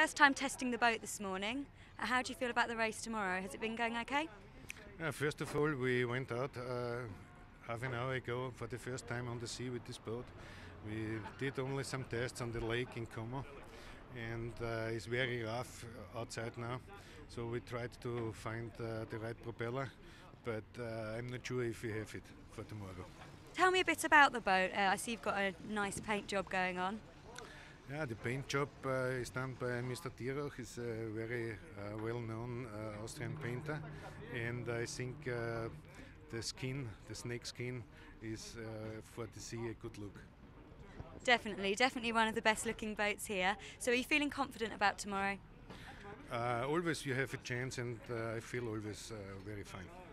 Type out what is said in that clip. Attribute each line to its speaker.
Speaker 1: First time testing the boat this morning. Uh, How do you feel about the race tomorrow? Has it been going okay?
Speaker 2: Uh, first of all, we went out uh, half an hour ago for the first time on the sea with this boat. We did only some tests on the lake in Como, and uh, it's very rough outside now. So we tried to find uh, the right propeller, but uh, I'm not sure if we have it for tomorrow.
Speaker 1: Tell me a bit about the boat. Uh, I see you've got a nice paint job going on.
Speaker 2: Yeah, the paint job uh, is done by Mr. Tiroch. He's a very uh, well-known uh, Austrian painter, and I think uh, the skin, the snake skin, is uh, for the sea a good look.
Speaker 1: Definitely, definitely one of the best looking boats here. So are you feeling confident about tomorrow?
Speaker 2: Uh, always you have a chance, and uh, I feel always uh, very fine.